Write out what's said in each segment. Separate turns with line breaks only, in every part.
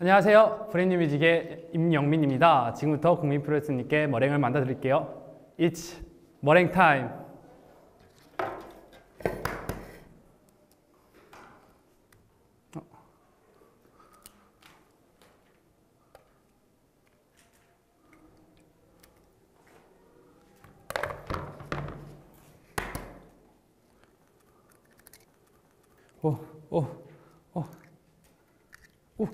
안녕하세요. 브랜뉴 뮤직의 임영민입니다. 지금부터 국민 프로듀서님께 머랭을 만들어 드릴게요. It's 머랭 타임. 오, 오, 오, 오.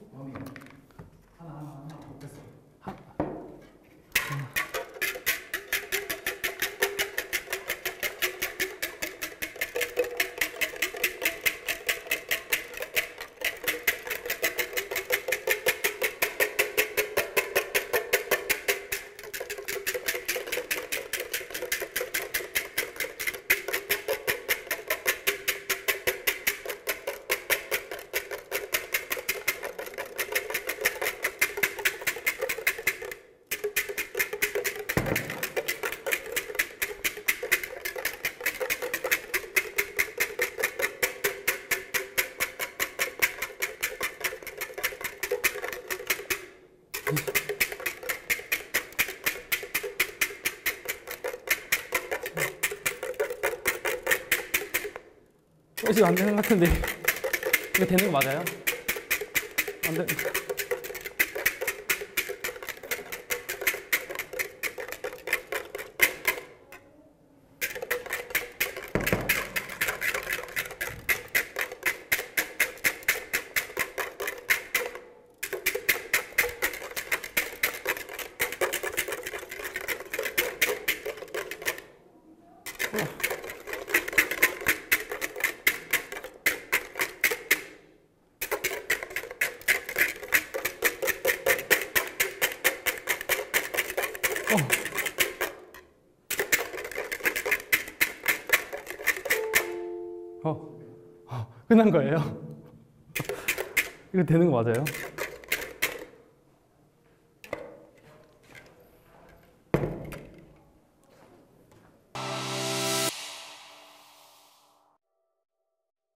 어, 지금 안 되는 것 같은데. 이거 되는 거 맞아요? 안 돼. 어, 어, 끝난 거예요? 이거 되는 거 맞아요?